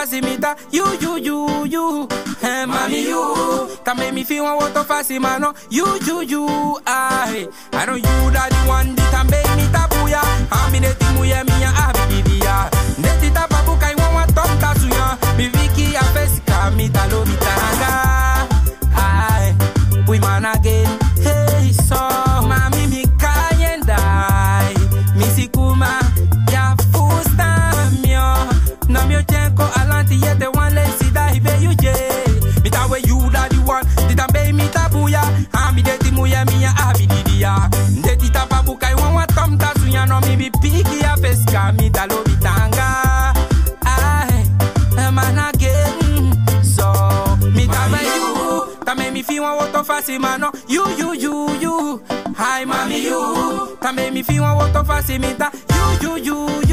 facimita. You, you, you, you. Eh, hey, mommy, you. Can make me feel what to facimano. You, you, you. I, I know you that the one that can make me. want what to fast him, no. You, you, you, you. Hi, mommy, you. Come make me feel what to fast him, You, you, you, you.